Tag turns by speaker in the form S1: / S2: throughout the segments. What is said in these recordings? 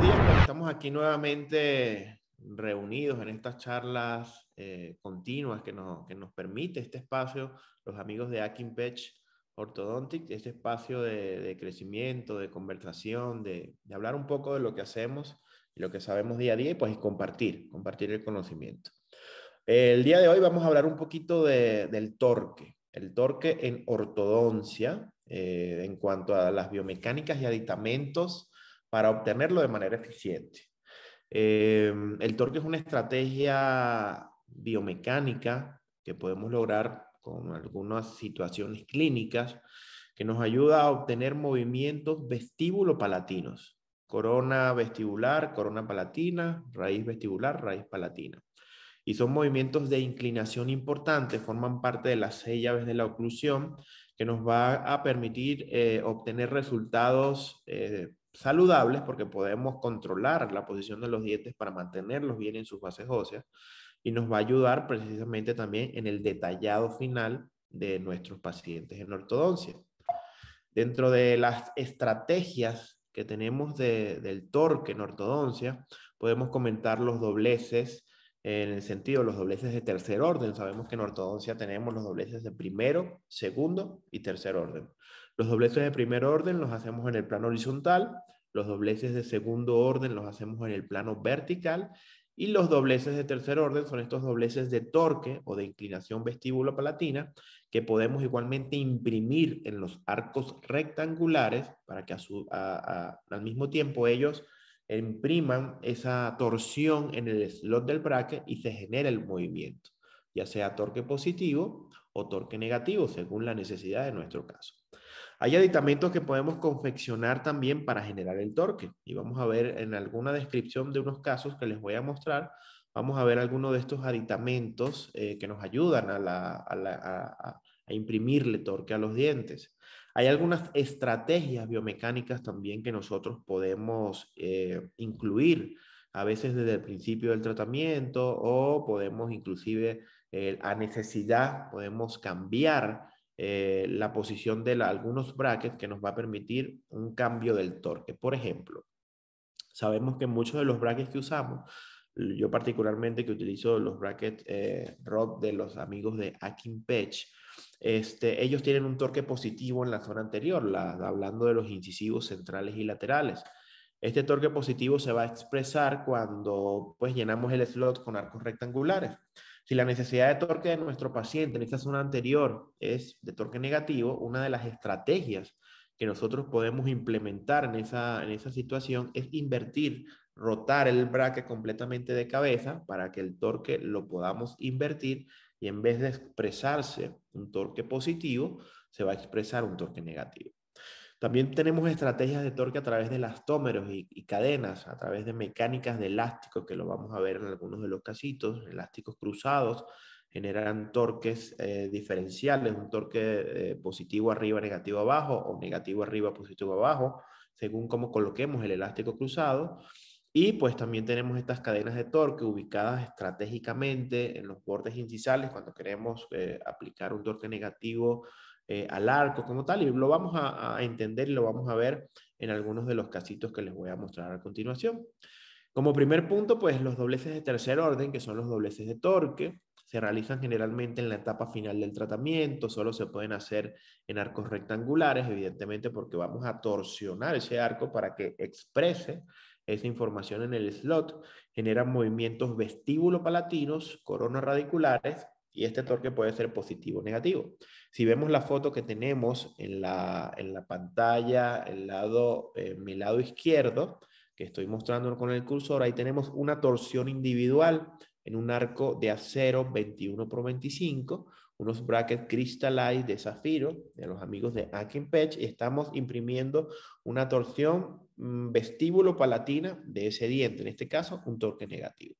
S1: buenos días. Pues estamos aquí nuevamente reunidos en estas charlas eh, continuas que nos, que nos permite este espacio, los amigos de Akinpech Orthodontic, este espacio de, de crecimiento, de conversación, de, de, hablar un poco de lo que hacemos y lo que sabemos día a día y pues compartir, compartir el conocimiento. El día de hoy vamos a hablar un poquito de, del torque, el torque en ortodoncia, eh, en cuanto a las biomecánicas y aditamentos para obtenerlo de manera eficiente. Eh, el torque es una estrategia biomecánica que podemos lograr con algunas situaciones clínicas que nos ayuda a obtener movimientos vestíbulo-palatinos. Corona vestibular, corona palatina, raíz vestibular, raíz palatina. Y son movimientos de inclinación importantes, forman parte de las seis llaves de la oclusión que nos va a permitir eh, obtener resultados eh, saludables porque podemos controlar la posición de los dientes para mantenerlos bien en sus bases óseas y nos va a ayudar precisamente también en el detallado final de nuestros pacientes en ortodoncia. Dentro de las estrategias que tenemos de, del torque en ortodoncia, podemos comentar los dobleces, en el sentido los dobleces de tercer orden. Sabemos que en ortodoncia tenemos los dobleces de primero, segundo y tercer orden. Los dobleces de primer orden los hacemos en el plano horizontal, los dobleces de segundo orden los hacemos en el plano vertical y los dobleces de tercer orden son estos dobleces de torque o de inclinación vestíbulo-palatina que podemos igualmente imprimir en los arcos rectangulares para que al mismo tiempo ellos impriman esa torsión en el slot del bracket y se genera el movimiento, ya sea torque positivo o torque negativo, según la necesidad de nuestro caso. Hay aditamentos que podemos confeccionar también para generar el torque y vamos a ver en alguna descripción de unos casos que les voy a mostrar, vamos a ver algunos de estos aditamentos eh, que nos ayudan a, imprimirle torque a los dientes. Hay algunas estrategias biomecánicas también que nosotros podemos eh, incluir a veces desde el principio del tratamiento o podemos inclusive eh, a necesidad podemos cambiar eh, la posición de algunos brackets que nos va a permitir un cambio del torque. Por ejemplo, sabemos que muchos de los brackets que usamos, yo particularmente que utilizo los brackets eh, Rod de los amigos de Akin Patch, este, ellos tienen un torque positivo en la zona anterior, la, hablando de los incisivos centrales y laterales. Este torque positivo se va a expresar cuando pues llenamos el slot con arcos rectangulares. Si la necesidad de torque de nuestro paciente en esta zona anterior es de torque negativo, una de las estrategias que nosotros podemos implementar en esa, en esa situación es invertir, rotar el braque completamente de cabeza para que el torque lo podamos invertir y en vez de expresarse un torque positivo, se va a expresar un torque negativo. También tenemos estrategias de torque a través de elastómeros y, y, cadenas, a través de mecánicas de elástico, que lo vamos a ver en algunos de los casitos. Elásticos cruzados generan torques eh, diferenciales, un torque eh, positivo arriba, negativo abajo, o negativo arriba, positivo abajo, según cómo coloquemos el elástico cruzado. Y pues también tenemos estas cadenas de torque ubicadas estratégicamente en los bordes incisales cuando queremos eh, aplicar un torque negativo eh, al arco como tal, y lo vamos a, entender y lo vamos a ver en algunos de los casitos que les voy a mostrar a continuación. Como primer punto, pues los dobleces de tercer orden, que son los dobleces de torque, se realizan generalmente en la etapa final del tratamiento, solo se pueden hacer en arcos rectangulares, evidentemente porque vamos a torsionar ese arco para que exprese esa información en el slot, generan movimientos vestíbulo-palatinos, coronas radiculares, y este torque puede ser positivo o negativo. Si vemos la foto que tenemos en la, en la pantalla, el lado, eh, mi lado izquierdo, que estoy mostrando con el cursor, ahí tenemos una torsión individual en un arco de acero 21 por 25, unos brackets Crystalline de zafiro de los amigos de Akin Patch y estamos imprimiendo una torsión mm, vestíbulo palatina de ese diente, en este caso un torque negativo.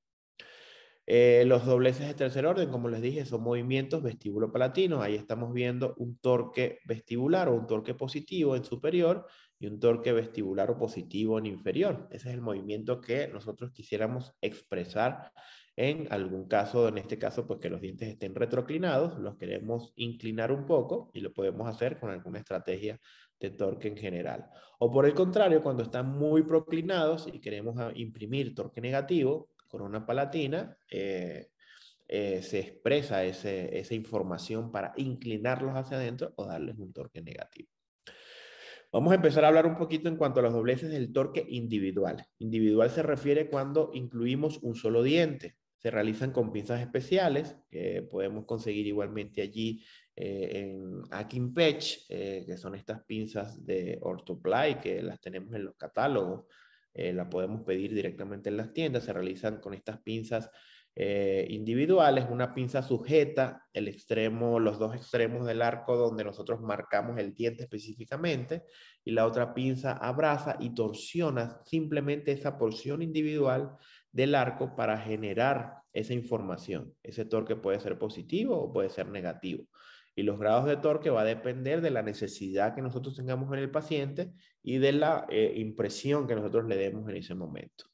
S1: Eh, los dobleces de tercer orden, como les dije, son movimientos vestíbulo-palatinos. Ahí estamos viendo un torque vestibular o un torque positivo en superior y un torque vestibular o positivo en inferior. Ese es el movimiento que nosotros quisiéramos expresar en algún caso, en este caso, pues que los dientes estén retroclinados, los queremos inclinar un poco y lo podemos hacer con alguna estrategia de torque en general. O por el contrario, cuando están muy proclinados y queremos imprimir torque negativo con una palatina, eh, eh, se expresa esa información para inclinarlos hacia adentro o darles un torque negativo. Vamos a empezar a hablar un poquito en cuanto a los dobleces del torque individual. Individual se refiere cuando incluimos un solo diente. Se realizan con pinzas especiales que podemos conseguir igualmente allí eh, en Akin Patch, eh, que son estas pinzas de Orthoply que las tenemos en los catálogos. Eh, las podemos pedir directamente en las tiendas. Se realizan con estas pinzas eh, individuales, una pinza sujeta el extremo, los dos extremos del arco donde nosotros marcamos el diente específicamente y la otra pinza abraza y torsiona simplemente esa porción individual del arco para generar esa información. Ese torque puede ser positivo o puede ser negativo. Y los grados de torque va a depender de la necesidad que nosotros tengamos en el paciente y de la eh, impresión que nosotros le demos en ese momento.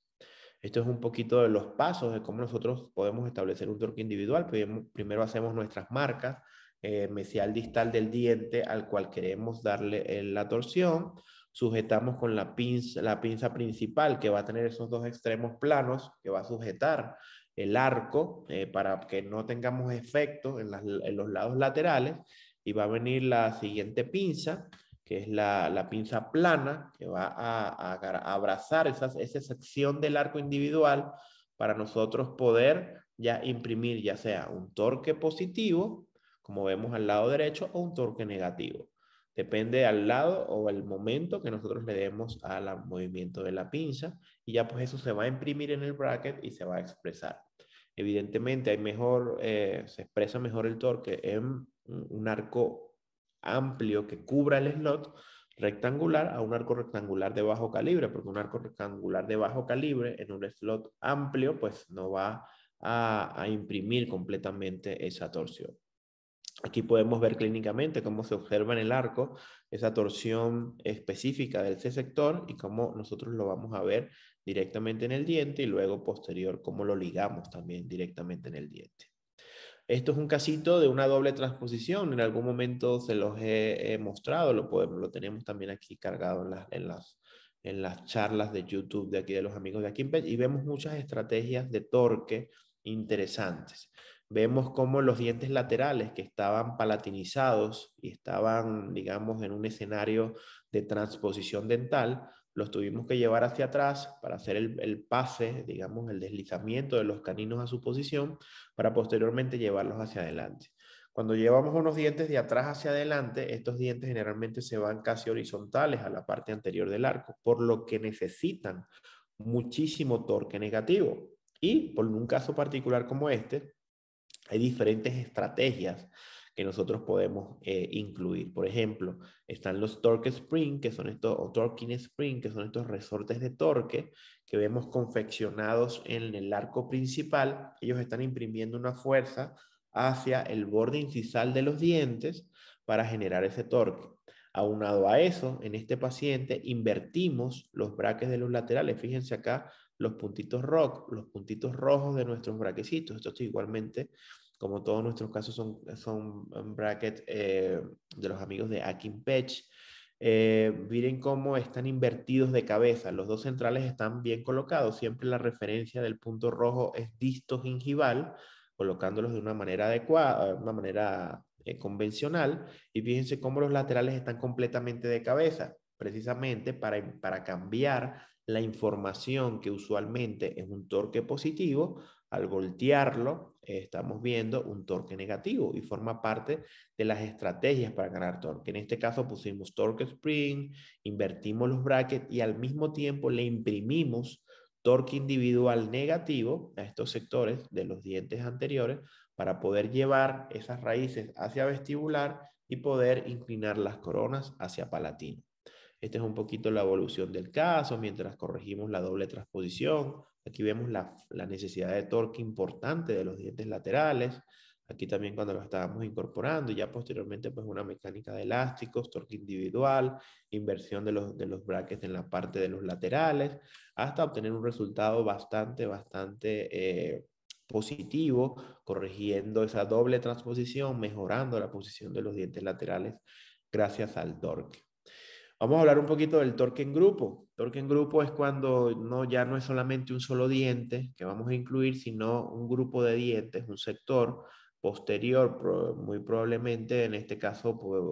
S1: Esto es un poquito de los pasos de cómo nosotros podemos establecer un torque individual. Primero hacemos nuestras marcas, eh, mesial distal del diente al cual queremos darle eh, la torsión. Sujetamos con la pinza, la pinza principal que va a tener esos dos extremos planos, que va a sujetar el arco eh, para que no tengamos efecto en, los lados laterales. Y va a venir la siguiente pinza que es la, pinza plana, que va a, abrazar esa sección del arco individual para nosotros poder ya imprimir ya sea un torque positivo, como vemos al lado derecho, o un torque negativo. Depende al lado o el momento que nosotros le demos al movimiento de la pinza y ya pues eso se va a imprimir en el bracket y se va a expresar. Evidentemente hay mejor, eh, se expresa mejor el torque en un arco amplio que cubra el slot rectangular a un arco rectangular de bajo calibre, porque un arco rectangular de bajo calibre en un slot amplio pues no va a, imprimir completamente esa torsión. Aquí podemos ver clínicamente cómo se observa en el arco esa torsión específica del C-sector y cómo nosotros lo vamos a ver directamente en el diente y luego posterior cómo lo ligamos también directamente en el diente. Esto es un casito de una doble transposición. En algún momento se los he, mostrado, lo, podemos, lo tenemos también aquí cargado en, en, las, en las charlas de YouTube de aquí de los amigos de aquí y vemos muchas estrategias de torque interesantes. Vemos cómo los dientes laterales que estaban palatinizados y estaban, digamos, en un escenario de transposición dental, los tuvimos que llevar hacia atrás para hacer el, pase, digamos, el deslizamiento de los caninos a su posición, para posteriormente llevarlos hacia adelante. Cuando llevamos unos dientes de atrás hacia adelante, estos dientes generalmente se van casi horizontales a la parte anterior del arco, por lo que necesitan muchísimo torque negativo. Y por un caso particular como este, hay diferentes estrategias que nosotros podemos eh, incluir. Por ejemplo, están los torque spring, que son estos, o torquing spring, que son estos resortes de torque que vemos confeccionados en el arco principal. Ellos están imprimiendo una fuerza hacia el borde incisal de los dientes para generar ese torque. Aunado a eso, en este paciente invertimos los braques de los laterales. Fíjense acá los puntitos rock, los puntitos rojos de nuestros braquecitos. Esto es igualmente como todos nuestros casos son, son brackets eh, de los amigos de Akin Patch. Eh, miren cómo están invertidos de cabeza. Los dos centrales están bien colocados. Siempre la referencia del punto rojo es disto gingival, colocándolos de una manera adecuada, de una manera eh, convencional. Y fíjense cómo los laterales están completamente de cabeza, precisamente para, para cambiar la información que usualmente es un torque positivo al voltearlo, estamos viendo un torque negativo y forma parte de las estrategias para ganar torque. En este caso pusimos torque spring, invertimos los brackets y al mismo tiempo le imprimimos torque individual negativo a estos sectores de los dientes anteriores para poder llevar esas raíces hacia vestibular y poder inclinar las coronas hacia palatino. Esta es un poquito la evolución del caso mientras corregimos la doble transposición, Aquí vemos la, necesidad de torque importante de los dientes laterales. Aquí también cuando lo estábamos incorporando, ya posteriormente pues una mecánica de elásticos, torque individual, inversión de los, brackets en la parte de los laterales, hasta obtener un resultado bastante, bastante eh, positivo, corrigiendo esa doble transposición, mejorando la posición de los dientes laterales gracias al torque. Vamos a hablar un poquito del torque en grupo. Torque en grupo es cuando no, ya no es solamente un solo diente que vamos a incluir, sino un grupo de dientes, un sector posterior, muy probablemente en este caso pues,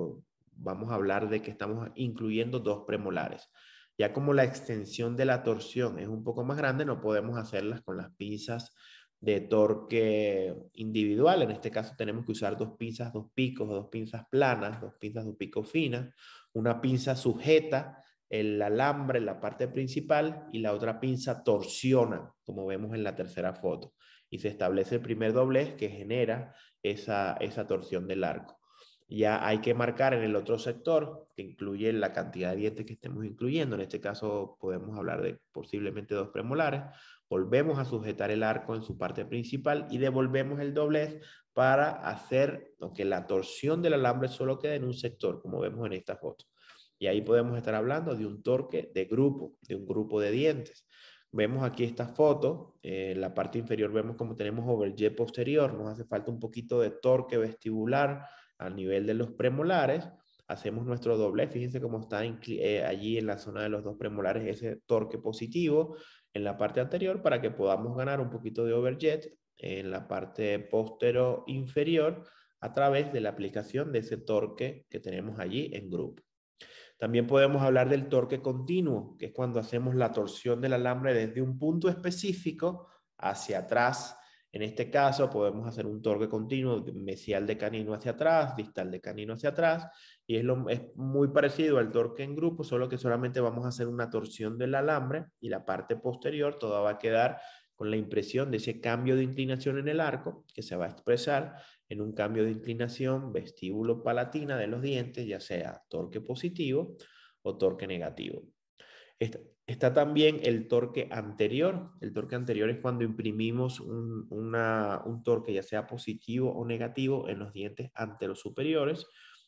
S1: vamos a hablar de que estamos incluyendo dos premolares. Ya como la extensión de la torsión es un poco más grande, no podemos hacerlas con las pinzas de torque individual. En este caso tenemos que usar dos pinzas, dos picos, dos pinzas planas, dos pinzas, dos picos finas. Una pinza sujeta el alambre en la parte principal y la otra pinza torsiona, como vemos en la tercera foto. Y se establece el primer doblez que genera esa, esa torsión del arco ya hay que marcar en el otro sector, que incluye la cantidad de dientes que estemos incluyendo. En este caso podemos hablar de posiblemente dos premolares. Volvemos a sujetar el arco en su parte principal y devolvemos el doblez para hacer que la torsión del alambre solo quede en un sector, como vemos en esta foto. Y ahí podemos estar hablando de un torque de grupo, de un grupo de dientes. Vemos aquí esta foto, en la parte inferior vemos como tenemos overjet posterior, nos hace falta un poquito de torque vestibular, a nivel de los premolares, hacemos nuestro doble, fíjense cómo está eh, allí en la zona de los dos premolares ese torque positivo en la parte anterior para que podamos ganar un poquito de overjet en la parte postero inferior a través de la aplicación de ese torque que tenemos allí en grupo. También podemos hablar del torque continuo, que es cuando hacemos la torsión del alambre desde un punto específico hacia atrás en este caso podemos hacer un torque continuo mesial de canino hacia atrás, distal de canino hacia atrás, y es, muy parecido al torque en grupo, solo que solamente vamos a hacer una torsión del alambre y la parte posterior toda va a quedar con la impresión de ese cambio de inclinación en el arco que se va a expresar en un cambio de inclinación vestíbulo palatina de los dientes, ya sea torque positivo o torque negativo. Está, también el torque anterior. El torque anterior es cuando imprimimos un, un torque ya sea positivo o negativo en los dientes anterosuperiores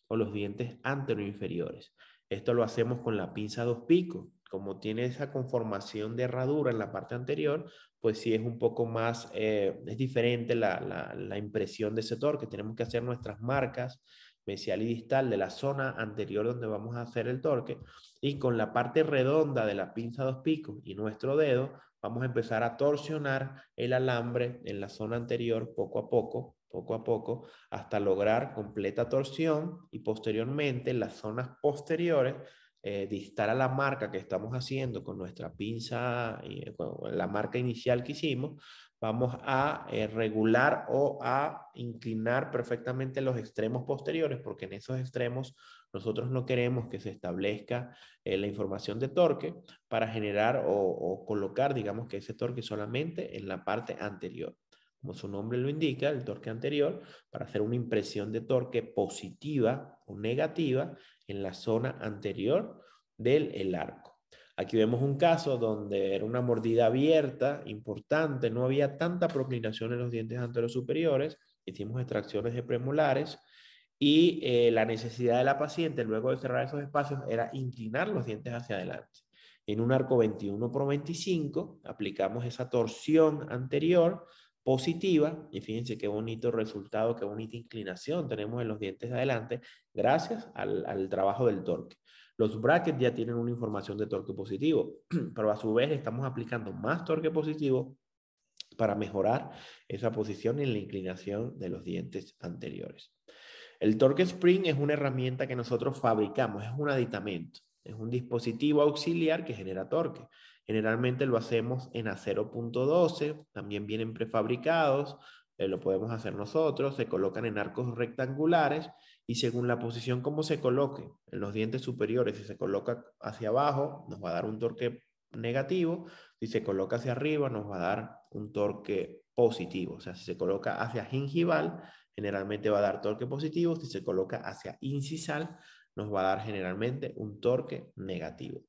S1: o los dientes anteroinferiores. Esto lo hacemos con la pinza dos picos. Como tiene esa conformación de herradura en la parte anterior, pues sí es un poco más, eh, es diferente la, la, la impresión de ese torque. Tenemos que hacer nuestras marcas mesial y distal de la zona anterior donde vamos a hacer el torque. Y con la parte redonda de la pinza dos picos y nuestro dedo vamos a empezar a torsionar el alambre en la zona anterior poco a poco, poco a poco, hasta lograr completa torsión y posteriormente en las zonas posteriores eh, distar a la marca que estamos haciendo con nuestra pinza, y, la marca inicial que hicimos, vamos a eh, regular o a inclinar perfectamente los extremos posteriores, porque en esos extremos nosotros no queremos que se establezca eh, la información de torque para generar o, o, colocar, digamos que ese torque solamente en la parte anterior. Como su nombre lo indica, el torque anterior, para hacer una impresión de torque positiva o negativa en la zona anterior del el arco. Aquí vemos un caso donde era una mordida abierta, importante, no había tanta proclinación en los dientes anterosuperiores, hicimos extracciones de premolares y eh, la necesidad de la paciente luego de cerrar esos espacios era inclinar los dientes hacia adelante. En un arco 21 por 25 aplicamos esa torsión anterior positiva y fíjense qué bonito resultado, qué bonita inclinación tenemos en los dientes de adelante gracias al trabajo del torque. Los brackets ya tienen una información de torque positivo, pero a su vez estamos aplicando más torque positivo para mejorar esa posición en la inclinación de los dientes anteriores. El torque spring es una herramienta que nosotros fabricamos, es un aditamento, es un dispositivo auxiliar que genera torque. Generalmente lo hacemos en acero.12, también vienen prefabricados, eh, lo podemos hacer nosotros, se colocan en arcos rectangulares y según la posición como se coloque en los dientes superiores, si se coloca hacia abajo, nos va a dar un torque negativo, si se coloca hacia arriba, nos va a dar un torque positivo, o sea, si se coloca hacia gingival, generalmente va a dar torque positivo, si se coloca hacia incisal, nos va a dar generalmente un torque negativo.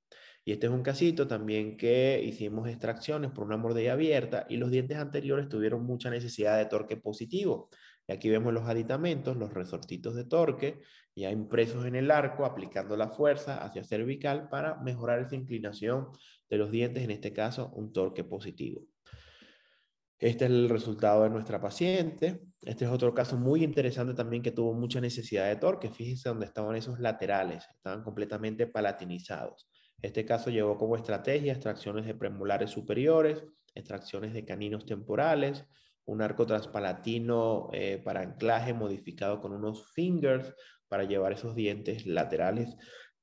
S1: Y este es un casito también que hicimos extracciones por una mordida abierta y los dientes anteriores tuvieron mucha necesidad de torque positivo. Y aquí vemos los aditamentos, los resortitos de torque, ya impresos en el arco, aplicando la fuerza hacia cervical para mejorar esa inclinación de los dientes, en este caso un torque positivo. Este es el resultado de nuestra paciente. Este es otro caso muy interesante también que tuvo mucha necesidad de torque. Fíjense dónde estaban esos laterales, estaban completamente palatinizados. Este caso llevó como estrategia extracciones de premolares superiores, extracciones de caninos temporales, un arco transpalatino eh, para anclaje modificado con unos fingers para llevar esos dientes laterales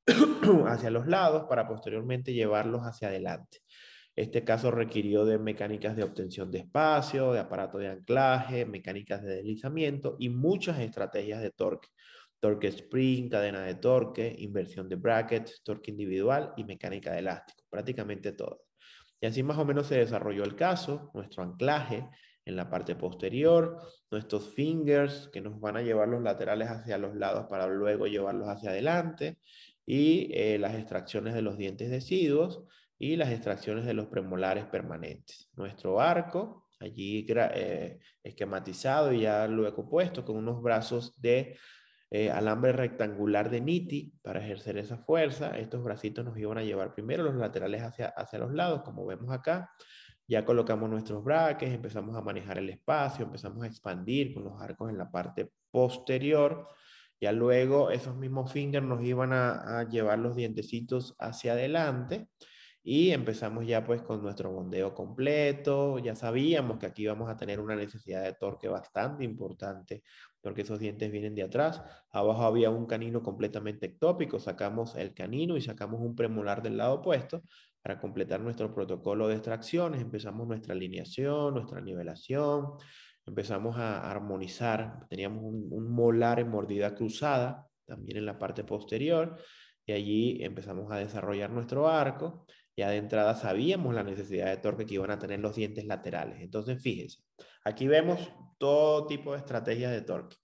S1: hacia los lados para posteriormente llevarlos hacia adelante. Este caso requirió de mecánicas de obtención de espacio, de aparato de anclaje, mecánicas de deslizamiento y muchas estrategias de torque. Torque spring, cadena de torque, inversión de brackets, torque individual y mecánica de elástico, prácticamente todas. Y así más o menos se desarrolló el caso, nuestro anclaje en la parte posterior, nuestros fingers que nos van a llevar los laterales hacia los lados para luego llevarlos hacia adelante y eh, las extracciones de los dientes deciduos y las extracciones de los premolares permanentes. Nuestro arco, allí eh, esquematizado y ya luego puesto con unos brazos de eh, alambre rectangular de NITI para ejercer esa fuerza. Estos bracitos nos iban a llevar primero los laterales hacia, hacia los lados, como vemos acá. Ya colocamos nuestros braques, empezamos a manejar el espacio, empezamos a expandir con los arcos en la parte posterior. Ya luego esos mismos fingers nos iban a, llevar los dientecitos hacia adelante y empezamos ya pues con nuestro bondeo completo. Ya sabíamos que aquí vamos a tener una necesidad de torque bastante importante porque esos dientes vienen de atrás. Abajo había un canino completamente ectópico. Sacamos el canino y sacamos un premolar del lado opuesto para completar nuestro protocolo de extracciones. Empezamos nuestra alineación, nuestra nivelación. Empezamos a armonizar. Teníamos un, molar en mordida cruzada también en la parte posterior y allí empezamos a desarrollar nuestro arco ya de entrada sabíamos la necesidad de torque que iban a tener los dientes laterales. Entonces, fíjense, aquí vemos todo tipo de estrategias de torque.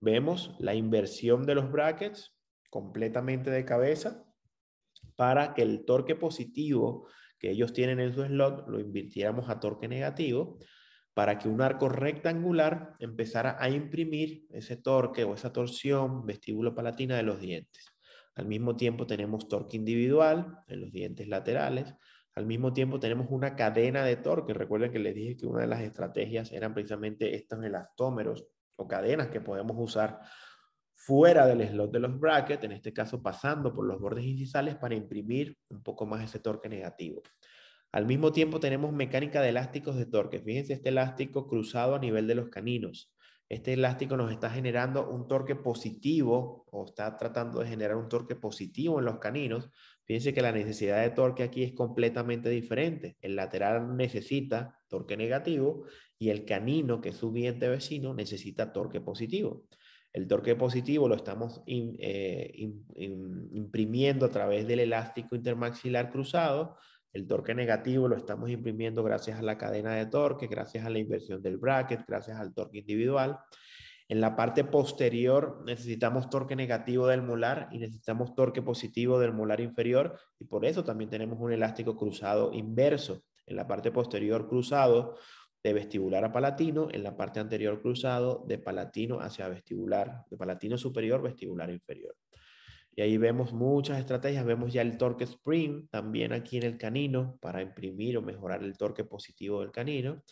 S1: Vemos la inversión de los brackets completamente de cabeza para que el torque positivo que ellos tienen en su slot lo invirtiéramos a torque negativo para que un arco rectangular empezara a imprimir ese torque o esa torsión vestíbulo palatina de los dientes. Al mismo tiempo tenemos torque individual en los dientes laterales. Al mismo tiempo tenemos una cadena de torque. Recuerden que les dije que una de las estrategias eran precisamente estos elastómeros o cadenas que podemos usar fuera del slot de los brackets, en este caso pasando por los bordes incisales para imprimir un poco más ese torque negativo. Al mismo tiempo tenemos mecánica de elásticos de torque. Fíjense este elástico cruzado a nivel de los caninos. Este elástico nos está generando un torque positivo o está tratando de generar un torque positivo en los caninos. Fíjense que la necesidad de torque aquí es completamente diferente. El lateral necesita torque negativo y el canino, que es su vecino, necesita torque positivo. El torque positivo lo estamos eh, imprimiendo a través del elástico intermaxilar cruzado el torque negativo lo estamos imprimiendo gracias a la cadena de torque, gracias a la inversión del bracket, gracias al torque individual. En la parte posterior necesitamos torque negativo del molar y necesitamos torque positivo del molar inferior y por eso también tenemos un elástico cruzado inverso. En la parte posterior cruzado de vestibular a palatino, en la parte anterior cruzado de palatino hacia vestibular, de palatino superior, vestibular inferior. Y ahí vemos muchas estrategias, vemos ya el torque spring también aquí en el canino para imprimir o mejorar el torque positivo del canino.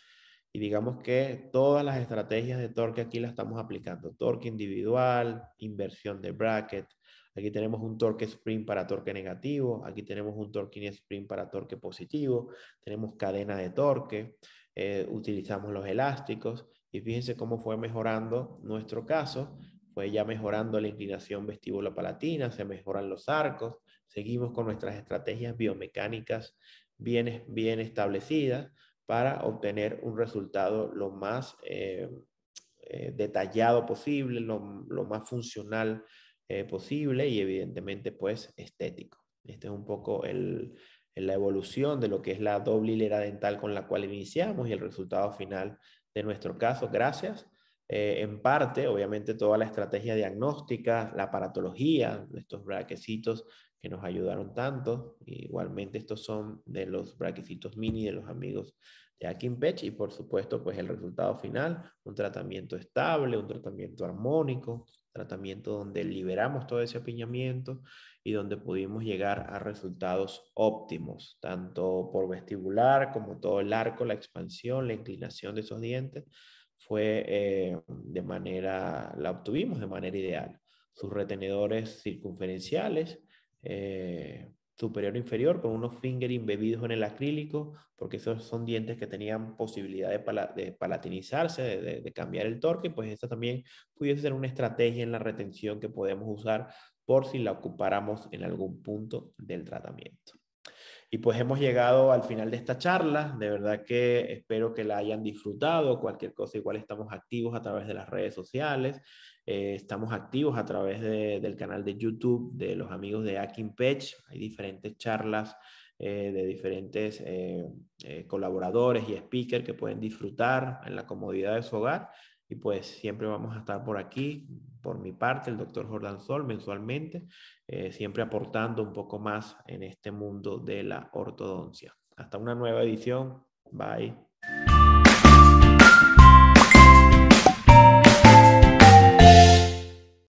S1: Y digamos que todas las estrategias de torque aquí las estamos aplicando. Torque individual, inversión de bracket. Aquí tenemos un torque spring para torque negativo. Aquí tenemos un torque spring para torque positivo. Tenemos cadena de torque. Eh, utilizamos los elásticos. Y fíjense cómo fue mejorando nuestro caso fue ya mejorando la inclinación vestíbulo-palatina, se mejoran los arcos, seguimos con nuestras estrategias biomecánicas bien, bien establecidas para obtener un resultado lo más eh, eh, detallado posible, lo, más funcional posible y evidentemente pues estético. Este es un poco el, la evolución de lo que es la doble hilera dental con la cual iniciamos y el resultado final de nuestro caso. Gracias. Eh, en parte, obviamente, toda la estrategia diagnóstica, la aparatología, estos braquecitos que nos ayudaron tanto. Igualmente estos son de los braquecitos mini de los amigos de Akinpech y por supuesto pues el resultado final, un tratamiento estable, un tratamiento armónico, tratamiento donde liberamos todo ese apiñamiento y donde pudimos llegar a resultados óptimos, tanto por vestibular como todo el arco, la expansión, la inclinación de esos dientes, fue eh, de manera, la obtuvimos de manera ideal. Sus retenedores circunferenciales, eh, superior e inferior, con unos finger embebidos en el acrílico, porque esos son dientes que tenían posibilidad de, palatinizarse, de, cambiar el torque, pues esa también pudiese ser una estrategia en la retención que podemos usar por si la ocupáramos en algún punto del tratamiento. Y pues hemos llegado al final de esta charla. De verdad que espero que la hayan disfrutado. Cualquier cosa, igual estamos activos a través de las redes sociales. Eh, estamos activos a través del canal de YouTube de los amigos de Akin Pech. Hay diferentes charlas eh, de diferentes eh, colaboradores y speakers que pueden disfrutar en la comodidad de su hogar. Y pues siempre vamos a estar por aquí, por mi parte, el doctor Jordan Sol, mensualmente, siempre aportando un poco más en este mundo de la ortodoncia. Hasta una nueva edición. Bye.